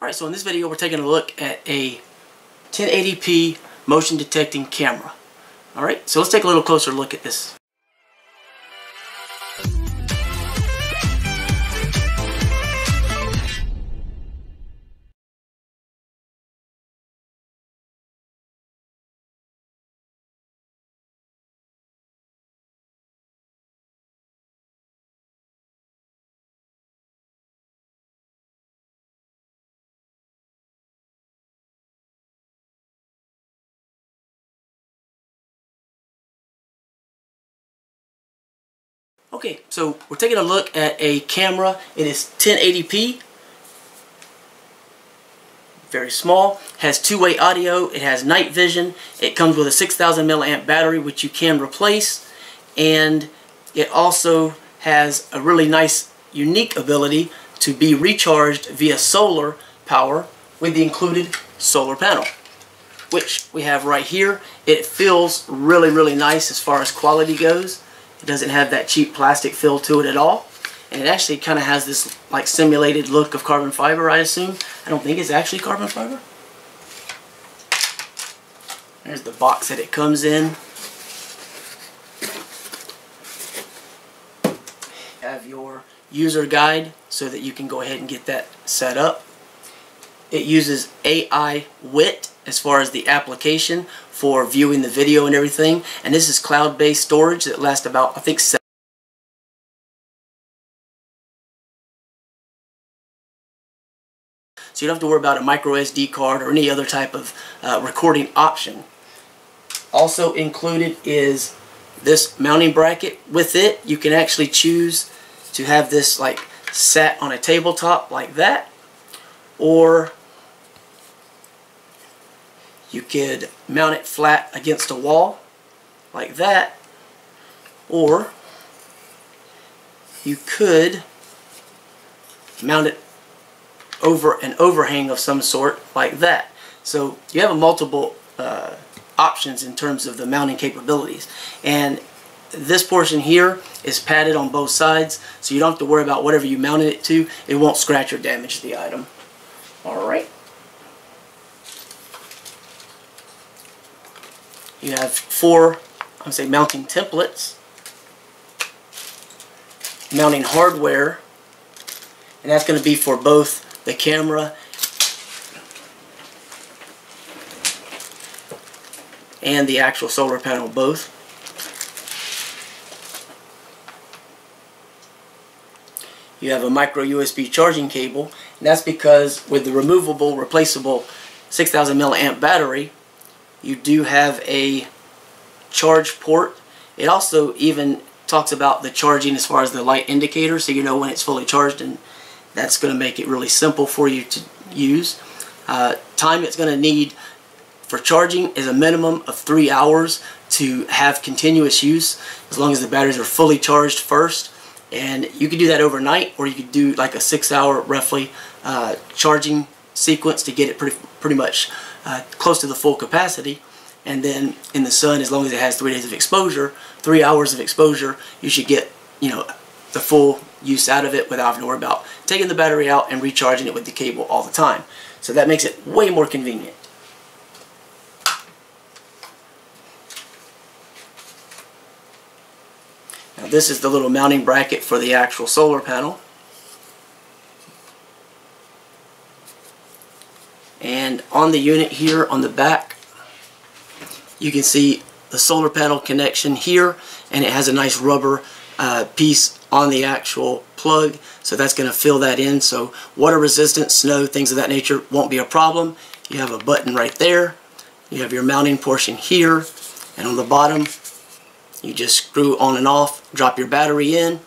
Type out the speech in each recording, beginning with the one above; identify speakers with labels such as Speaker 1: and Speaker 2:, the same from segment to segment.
Speaker 1: Alright, so in this video we're taking a look at a 1080p motion detecting camera. Alright, so let's take a little closer look at this. Okay, so we're taking a look at a camera. It is 1080p. Very small. Has two-way audio. It has night vision. It comes with a 6,000 milliamp battery, which you can replace. And it also has a really nice, unique ability to be recharged via solar power with the included solar panel which we have right here. It feels really, really nice as far as quality goes. It doesn't have that cheap plastic feel to it at all. And it actually kind of has this like simulated look of carbon fiber, I assume. I don't think it's actually carbon fiber. There's the box that it comes in. Have your user guide so that you can go ahead and get that set up. It uses AI WIT as far as the application for viewing the video and everything. And this is cloud-based storage that lasts about, I think, seven So you don't have to worry about a micro SD card or any other type of uh, recording option. Also included is this mounting bracket. With it, you can actually choose to have this like sat on a tabletop like that or you could mount it flat against a wall like that or you could mount it over an overhang of some sort like that. So you have a multiple uh, options in terms of the mounting capabilities. And this portion here is padded on both sides so you don't have to worry about whatever you mounted it to. It won't scratch or damage the item. Alright. You have four, I'm say mounting templates, mounting hardware, and that's going to be for both the camera and the actual solar panel both. You have a micro USB charging cable, and that's because with the removable, replaceable 6000 milliamp battery, you do have a charge port. It also even talks about the charging as far as the light indicator so you know when it's fully charged and that's going to make it really simple for you to use. Uh, time it's going to need for charging is a minimum of three hours to have continuous use as long as the batteries are fully charged first and you could do that overnight or you could do like a six hour roughly uh, charging sequence to get it pretty, pretty much uh, close to the full capacity. And then in the sun, as long as it has three days of exposure, three hours of exposure, you should get, you know, the full use out of it without having to worry about taking the battery out and recharging it with the cable all the time. So that makes it way more convenient. Now this is the little mounting bracket for the actual solar panel. And on the unit here on the back you can see the solar panel connection here and it has a nice rubber uh, piece on the actual plug so that's going to fill that in. So water resistance snow things of that nature won't be a problem. You have a button right there. You have your mounting portion here and on the bottom you just screw on and off drop your battery in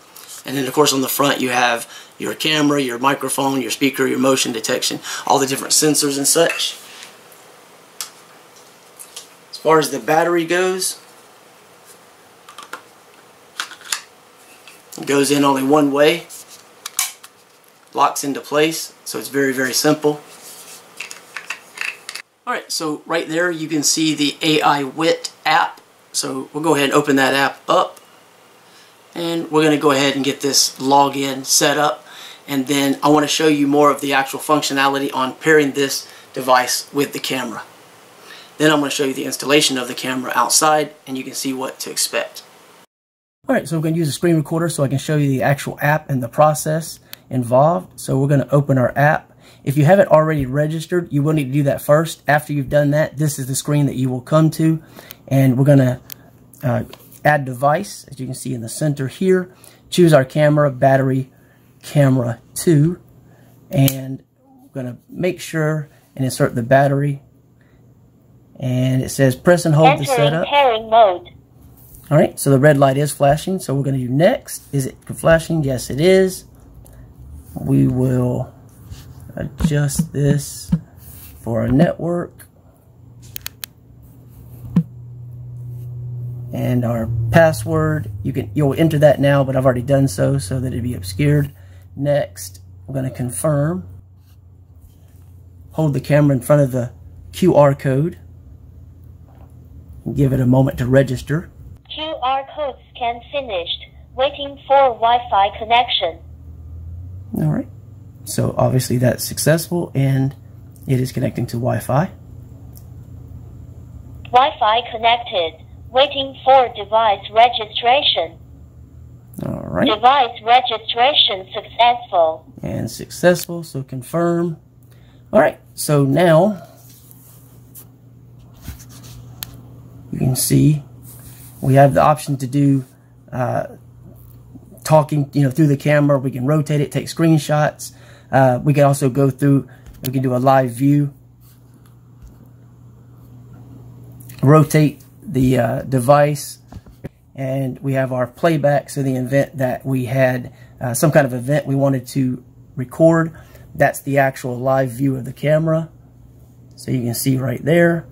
Speaker 1: and then of course on the front you have your camera, your microphone, your speaker, your motion detection, all the different sensors and such. As far as the battery goes, it goes in only one way, locks into place, so it's very, very simple. Alright, so right there you can see the Aiwit app. So we'll go ahead and open that app up. And we're going to go ahead and get this login set up and then I want to show you more of the actual functionality on pairing this device with the camera. Then I'm going to show you the installation of the camera outside and you can see what to expect. Alright, so we're going to use a screen recorder so I can show you the actual app and the process involved. So we're going to open our app. If you haven't already registered, you will need to do that first. After you've done that, this is the screen that you will come to. And we're going to uh, add device, as you can see in the center here. Choose our camera, battery, camera 2. And we're going to make sure and insert the battery. And it says press and hold
Speaker 2: Entering
Speaker 1: to set up.
Speaker 2: pairing mode.
Speaker 1: All right, so the red light is flashing, so we're going to do next. Is it flashing? Yes, it is. We will adjust this for our network. And our password, you can you'll enter that now, but I've already done so so that it'd be obscured. Next, we're going to confirm. Hold the camera in front of the QR code. Give it a moment to register.
Speaker 2: QR code scan finished. Waiting for Wi-Fi connection.
Speaker 1: All right. So obviously that's successful and it is connecting to Wi-Fi.
Speaker 2: Wi-Fi connected. Waiting for device registration.
Speaker 1: All right.
Speaker 2: Device registration successful.
Speaker 1: And successful, so confirm. All right. So now you can see we have the option to do uh, talking, you know, through the camera. We can rotate it, take screenshots. Uh, we can also go through, we can do a live view. Rotate the uh, device. And we have our playback. So the event that we had, uh, some kind of event we wanted to record. That's the actual live view of the camera. So you can see right there.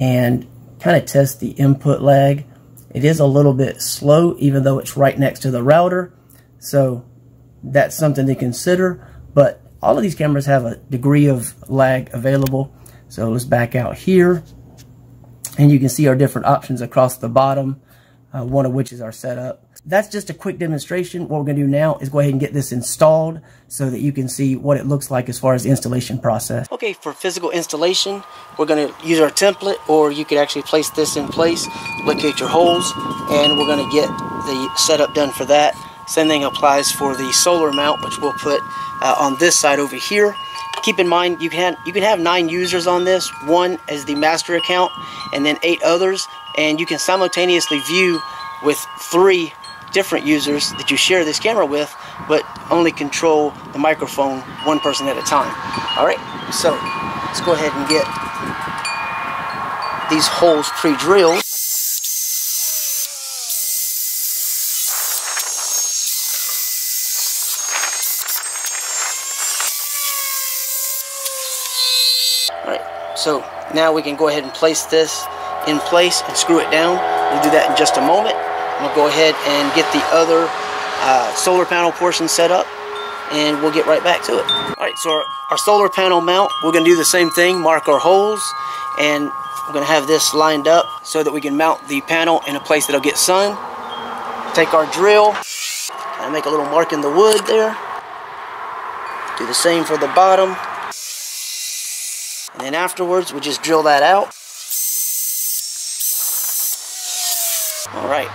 Speaker 1: And kind of test the input lag. It is a little bit slow, even though it's right next to the router. So that's something to consider. But all of these cameras have a degree of lag available. So let's back out here. And you can see our different options across the bottom, uh, one of which is our setup. That's just a quick demonstration. What we're going to do now is go ahead and get this installed so that you can see what it looks like as far as the installation process. Okay, for physical installation, we're going to use our template or you could actually place this in place, locate your holes, and we're going to get the setup done for that. Same thing applies for the solar mount, which we'll put uh, on this side over here. Keep in mind, you can, you can have nine users on this, one as the master account, and then eight others, and you can simultaneously view with three different users that you share this camera with, but only control the microphone one person at a time. All right, so let's go ahead and get these holes pre-drilled. All right, so now we can go ahead and place this in place and screw it down. We'll do that in just a moment. I'm go ahead and get the other uh, solar panel portion set up and we'll get right back to it. All right, so our, our solar panel mount, we're gonna do the same thing, mark our holes, and we're gonna have this lined up so that we can mount the panel in a place that'll get sun. Take our drill, and make a little mark in the wood there. Do the same for the bottom. And then afterwards, we just drill that out. All right.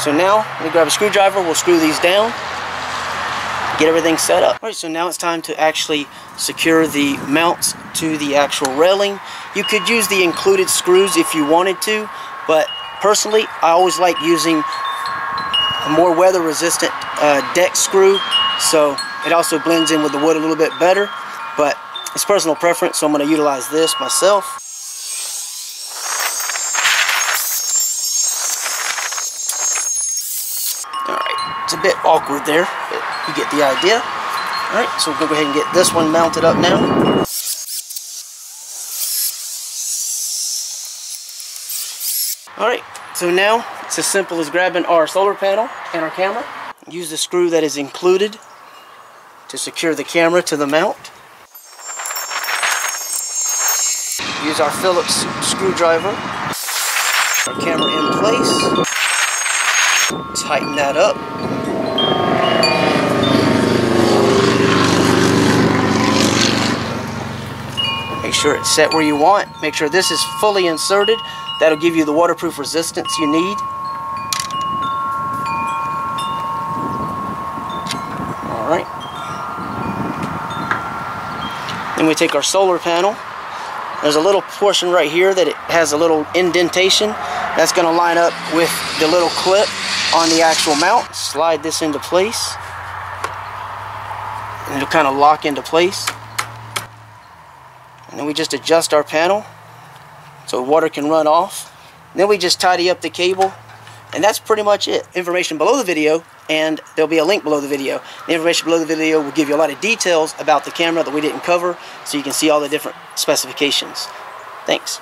Speaker 1: So now, me grab a screwdriver, we'll screw these down, get everything set up. All right, so now it's time to actually secure the mounts to the actual railing. You could use the included screws if you wanted to, but personally, I always like using a more weather resistant uh, deck screw, so it also blends in with the wood a little bit better, but it's personal preference, so I'm to utilize this myself. Alright, it's a bit awkward there, but you get the idea. Alright, so we'll go ahead and get this one mounted up now. Alright, so now it's as simple as grabbing our solar panel and our camera. Use the screw that is included to secure the camera to the mount. use our Phillips screwdriver. Our camera in place. Tighten that up. Make sure it's set where you want. Make sure this is fully inserted. That'll give you the waterproof resistance you need. Alright. Then we take our solar panel. There's a little portion right here that it has a little indentation. That's going to line up with the little clip on the actual mount. Slide this into place. And it'll kind of lock into place. And then we just adjust our panel so water can run off. And then we just tidy up the cable and that's pretty much it. Information below the video and there'll be a link below the video. The information below the video will give you a lot of details about the camera that we didn't cover so you can see all the different specifications. Thanks.